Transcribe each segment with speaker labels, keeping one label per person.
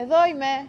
Speaker 1: Εδώ είμαι.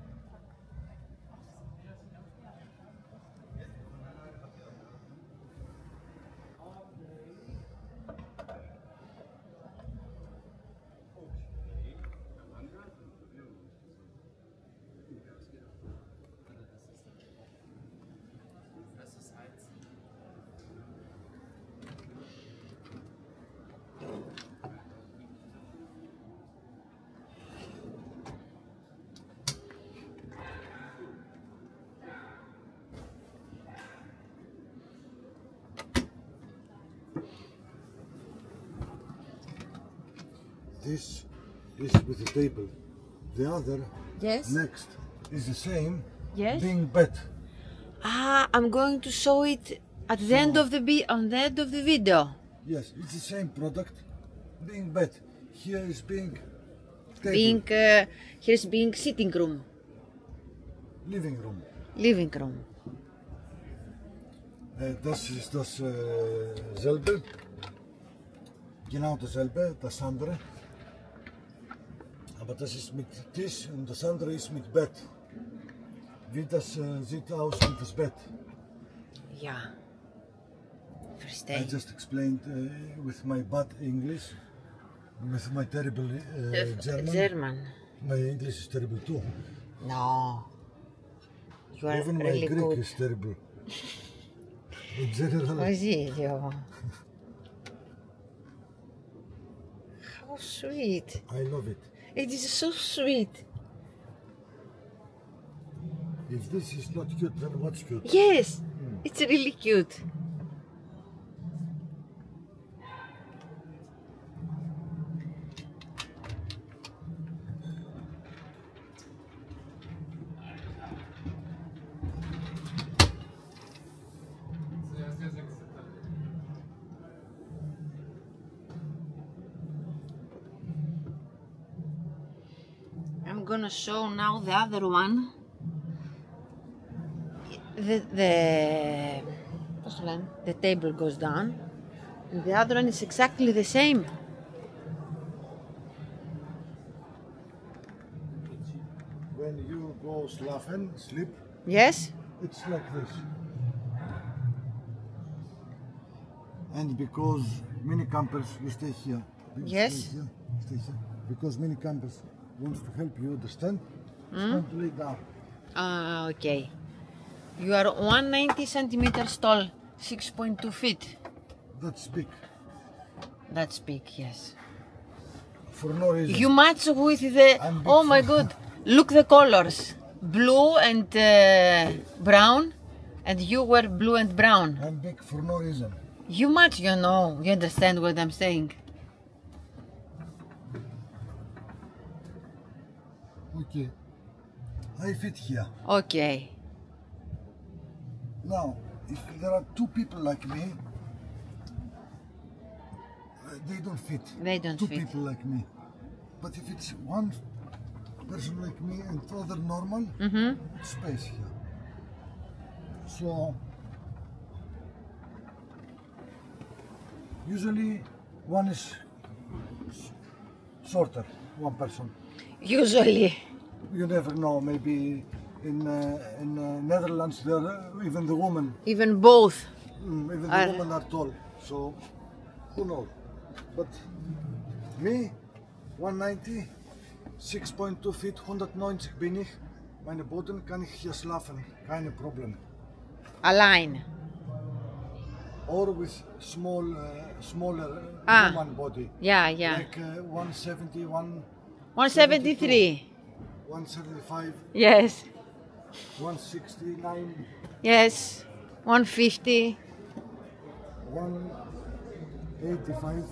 Speaker 2: This is with the table. The other
Speaker 1: Yes.
Speaker 2: next is the same,
Speaker 1: Yes.
Speaker 2: being bed.
Speaker 1: Ah, I'm going to show it at the end of the vi- on the end of the video.
Speaker 2: Yes, it's the same product, being bed. Here is being table,
Speaker 1: Being uh, here's being sitting room,
Speaker 2: living room.
Speaker 1: living room.
Speaker 2: Äh, das ist das äh, selbe. Genau dasselbe, das andere. Aber das ist mit Tisch und das andere ist mit Bett. Wie das äh, sieht aus mit das Bett? Ja.
Speaker 1: Verstehe.
Speaker 2: I just explained uh, with my bad English, with my terrible uh, German.
Speaker 1: German.
Speaker 2: My English is terrible too.
Speaker 1: No. You are
Speaker 2: Even
Speaker 1: really my
Speaker 2: Greek
Speaker 1: good.
Speaker 2: is terrible. In general.
Speaker 1: How sweet.
Speaker 2: I love it.
Speaker 1: It is so sweet.
Speaker 2: If this is not cute, then what's cute?
Speaker 1: Yes, it's really cute. gonna show now the other one. The the the table goes down. And the other one is exactly the same.
Speaker 2: When you go slafen sleep
Speaker 1: yes?
Speaker 2: it's like this. And because many campers you stay here. You
Speaker 1: yes.
Speaker 2: stay here, stay here. because many campers wants to help you understand.
Speaker 1: Hmm?
Speaker 2: Stand lay down.
Speaker 1: Ah, okay. You are 190 centimeters tall, 6.2 feet.
Speaker 2: That's big.
Speaker 1: That's big, yes.
Speaker 2: For no reason.
Speaker 1: You match with the. Oh my god! Look the colors, blue and uh, brown, and you were blue and brown.
Speaker 2: I'm big for no reason.
Speaker 1: You match, you know. You understand what I'm saying?
Speaker 2: Okay. I fit here.
Speaker 1: Okay.
Speaker 2: Now, if there are two people like me, uh, they don't fit.
Speaker 1: They don't
Speaker 2: two
Speaker 1: fit.
Speaker 2: people like me. But if it's one person like me and other normal,
Speaker 1: Mm-hmm.
Speaker 2: space here. So, usually one is shorter, one person.
Speaker 1: Usually.
Speaker 2: You never know. Maybe in uh, in uh, Netherlands, there uh, even the women.
Speaker 1: Even both.
Speaker 2: Mm, even the are... women are tall. So who knows? But me, 190, 6.2 feet, 190 bin ich. Meine Boden kann ich hier schlafen, keine Problem.
Speaker 1: Allein?
Speaker 2: Or with small, uh, smaller
Speaker 1: ah.
Speaker 2: body.
Speaker 1: Yeah, yeah.
Speaker 2: Like uh, 170,
Speaker 1: 173.
Speaker 2: 175.
Speaker 1: Yes.
Speaker 2: 169.
Speaker 1: Yes. 150.
Speaker 2: 185.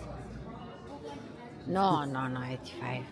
Speaker 1: No, no, no, 85.